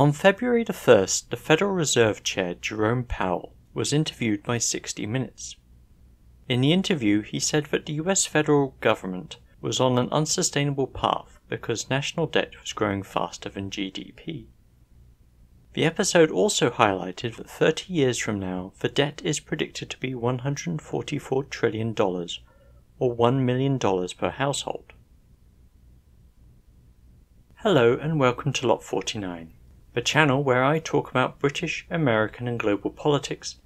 On February the 1st, the Federal Reserve Chair Jerome Powell was interviewed by 60 Minutes. In the interview, he said that the US federal government was on an unsustainable path because national debt was growing faster than GDP. The episode also highlighted that 30 years from now, the debt is predicted to be $144 trillion, or $1 million per household. Hello, and welcome to Lot 49 the channel where I talk about British, American, and global politics,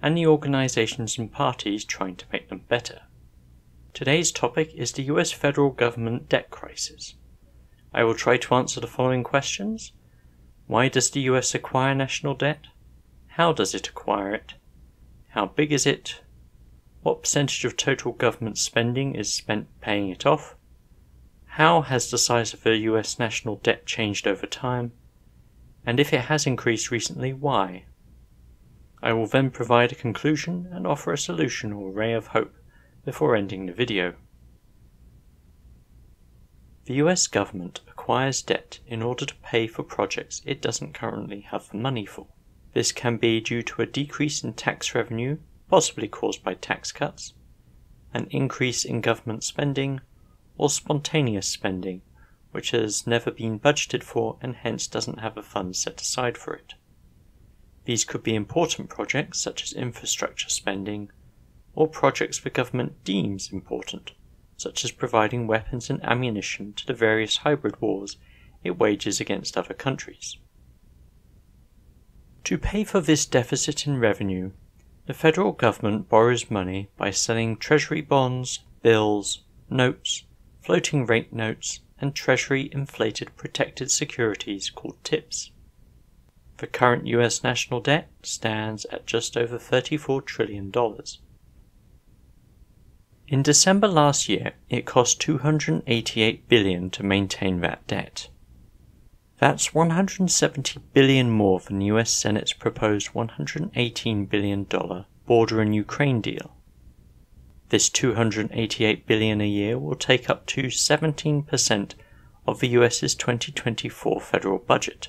and the organisations and parties trying to make them better. Today's topic is the US federal government debt crisis. I will try to answer the following questions Why does the US acquire national debt? How does it acquire it? How big is it? What percentage of total government spending is spent paying it off? How has the size of the US national debt changed over time? And if it has increased recently, why? I will then provide a conclusion and offer a solution or ray of hope before ending the video. The US government acquires debt in order to pay for projects it doesn't currently have the money for. This can be due to a decrease in tax revenue, possibly caused by tax cuts, an increase in government spending, or spontaneous spending which has never been budgeted for and hence doesn't have a fund set aside for it. These could be important projects such as infrastructure spending, or projects the government deems important, such as providing weapons and ammunition to the various hybrid wars it wages against other countries. To pay for this deficit in revenue, the federal government borrows money by selling treasury bonds, bills, notes, floating rate notes, and Treasury inflated protected securities called TIPS. The current US national debt stands at just over $34 trillion. In December last year, it cost 288 billion to maintain that debt. That's 170 billion more than US Senate's proposed 118 billion dollar border and Ukraine deal. This 288 billion a year will take up to 17% of the US's 2024 federal budget.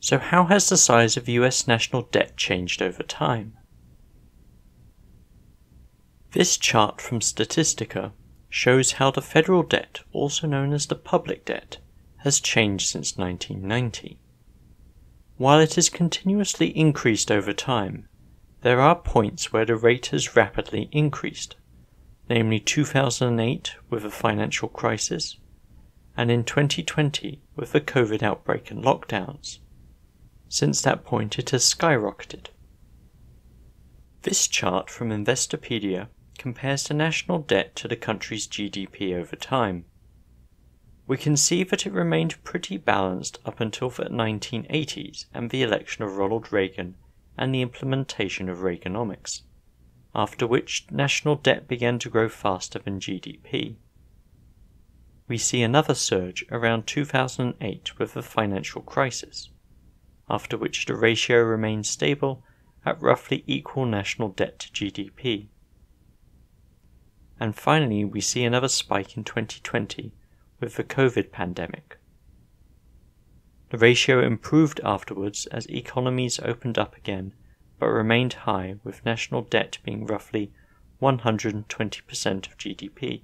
So how has the size of US national debt changed over time? This chart from Statistica shows how the federal debt, also known as the public debt, has changed since 1990. While it has continuously increased over time, there are points where the rate has rapidly increased, namely 2008 with a financial crisis, and in 2020 with the COVID outbreak and lockdowns. Since that point, it has skyrocketed. This chart from Investopedia compares the national debt to the country's GDP over time. We can see that it remained pretty balanced up until the 1980s and the election of Ronald Reagan and the implementation of Reaganomics, after which national debt began to grow faster than GDP. We see another surge around 2008 with the financial crisis, after which the ratio remained stable at roughly equal national debt to GDP. And finally, we see another spike in 2020 with the COVID pandemic, the ratio improved afterwards as economies opened up again, but remained high, with national debt being roughly 120% of GDP.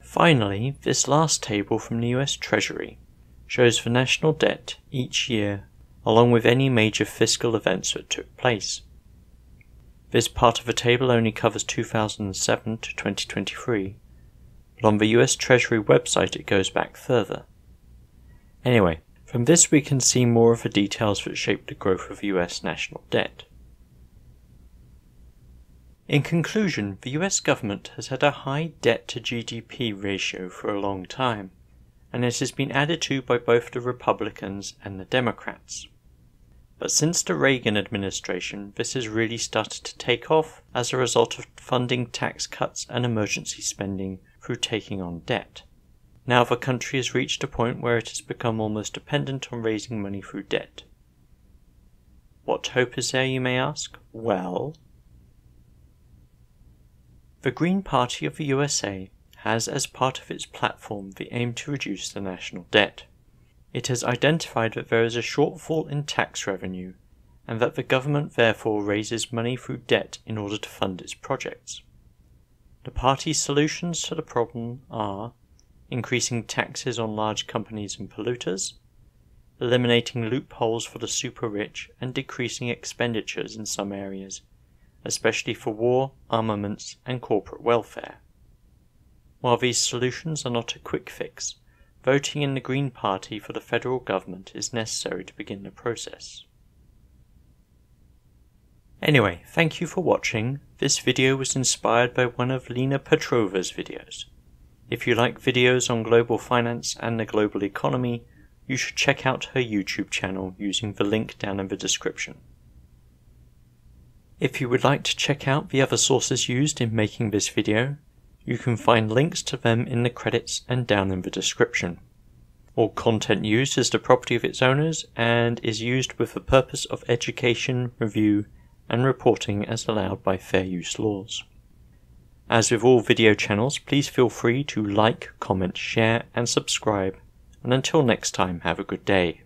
Finally, this last table from the US Treasury shows the national debt each year along with any major fiscal events that took place. This part of the table only covers 2007 to 2023, but on the US Treasury website it goes back further. Anyway, from this we can see more of the details that shape the growth of US national debt. In conclusion, the US government has had a high debt to GDP ratio for a long time, and it has been added to by both the Republicans and the Democrats. But since the Reagan administration, this has really started to take off as a result of funding tax cuts and emergency spending through taking on debt. Now the country has reached a point where it has become almost dependent on raising money through debt. What hope is there, you may ask? Well, the Green Party of the USA has as part of its platform the aim to reduce the national debt. It has identified that there is a shortfall in tax revenue and that the government therefore raises money through debt in order to fund its projects. The party's solutions to the problem are increasing taxes on large companies and polluters, eliminating loopholes for the super rich, and decreasing expenditures in some areas, especially for war, armaments, and corporate welfare. While these solutions are not a quick fix, voting in the Green Party for the federal government is necessary to begin the process. Anyway, thank you for watching. This video was inspired by one of Lena Petrova's videos. If you like videos on global finance and the global economy, you should check out her YouTube channel using the link down in the description. If you would like to check out the other sources used in making this video, you can find links to them in the credits and down in the description. All content used is the property of its owners and is used with the purpose of education, review, and reporting as allowed by fair use laws. As with all video channels, please feel free to like, comment, share, and subscribe. And until next time, have a good day.